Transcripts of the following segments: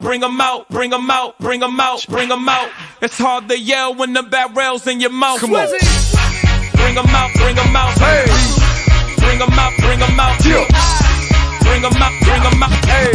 Bring 'em out, bring 'em out, bring 'em out, bring 'em out. It's hard to yell when the barrel's in your mouth. Come on. Bring 'em out, bring 'em out. Hey. Bring 'em out, bring 'em out. Yeah. Bring 'em out, bring 'em out. Hey.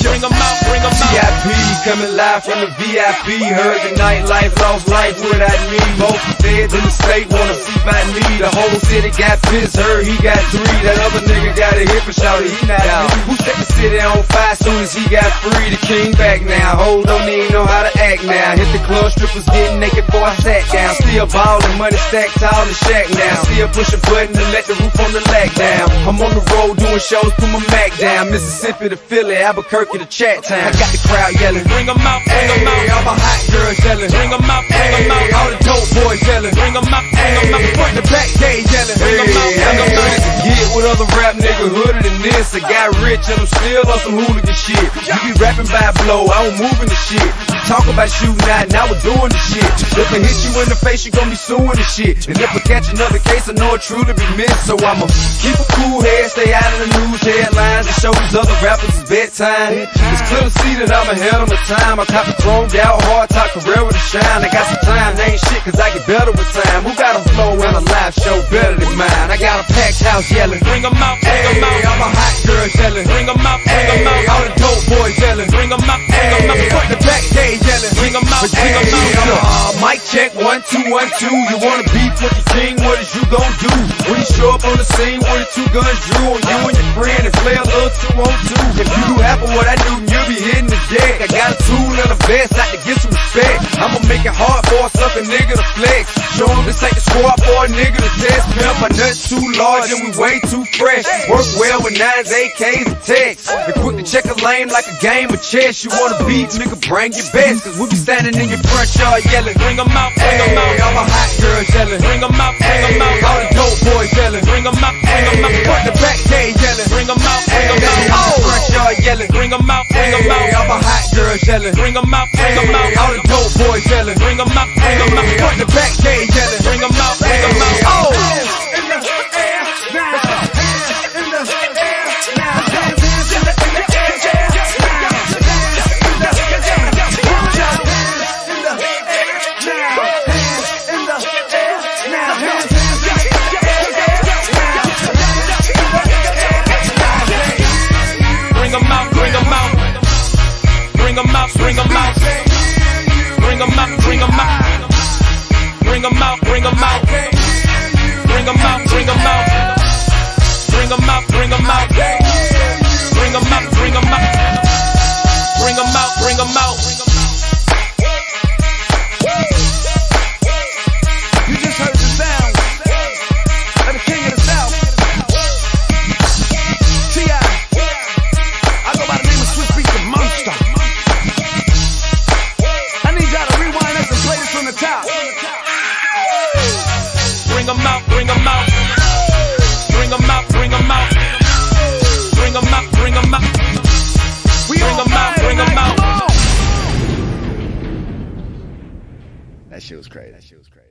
Bring 'em out, bring 'em out. TIP coming live from the VIP. Heard the nightlife, lost life without me. Most feds in the state wanna see my me. The whole city got pissed, heard he got three. That other nigga got a hip and shouted he not out. Who set the city on soon as he got free? The king back now. Hold don't even know how to act now. Hit the club, strippers getting naked, boy I sat down. Still ballin', money stacked tall the Shaq now. Still push a button to let the roof on the 'Lac down. I'm on the road doing shows, put my Mac down. Mississippi to Philly, Albuquerque to Chatt Town. I got the crowd yelling. Bring 'em out, bring 'em out. all my hot girls yelling. Bring 'em out, bring 'em out. all the dope boys yelling. Bring 'em out, bring 'em out. Front to back, they yelling. Bring 'em out, bring 'em out. Hey, Get with other rap nigga hooded than this. I got rich and I'm still on some hooligan shit. You be rapping by blow, I don't move in the shit. You talk about shooting out, now we're doing the shit. If I hit you in the face, you gon' be suing the shit. And if I catch another case, I know it truly be missed. So I'ma keep a cool head, stay out of the news headlines, and show these other rappers it's bedtime. It's clear to see that I'm ahead of my time. I cop the chromed out, hard top career with a shine. I got some time, they ain't shit, cause I get better with time. Who got a flow and a live show better than mine? I got a packed house yelling. Bring 'em out, bring 'em Hey, out. I'm a hot girls yelling. Bring 'em out, yelling. Bring 'em out, bring 'em Hey, out. uh, mic check, one, two, one, two. You wanna beef with the king, what is you gon' do? When you show up on the scene with the two guns drew on you and your friend and play a little two on two. If you do half of what I do, you'll be hitting the deck. I got a tool and a vest out to get some respect. I'ma make it hard for a sucker nigga to flex. Show 'em this ain't the squad for a nigga too large and we way too fresh. Work well with nines, AKs, and texts. And quick to check a lane like a game of chess. You wanna beat, nigga, bring your best. Cause we be standing in your front yard yelling. Bring 'em out, bring 'em Hey, out. all my hot girls yelling. Bring 'em out, bring 'em Hey, all the dope boys yelling. Bring 'em out, bring 'em Hey, front out. back, they yelling. Bring 'em out, bring Hey, 'em that's out. the front yard yelling. Bring 'em out, bring 'em Hey, all my hot girls yelling. Bring 'em out, bring 'em Hey, all the dope boys yelling. Bring 'em out, bring 'em Hey, front out. to back, they yelling. Bring 'em out, bring 'em out. Bring 'em out, bring 'em out. Bring 'em out, bring 'em out. Bring 'em out, bring 'em out. Bring 'em out, bring 'em out. You just heard the sound of the king of the south. T.I. I go by the name of Swizz Beatz the Monster. I need y'all to rewind this and play this from the top. Bring 'em out, bring 'em out. Bring 'em out, bring 'em out. Bring 'em out, bring 'em out. We Bring on 'em out, fire bring 'em tonight, out. That shit was crazy. That shit was crazy.